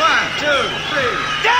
One, two, three.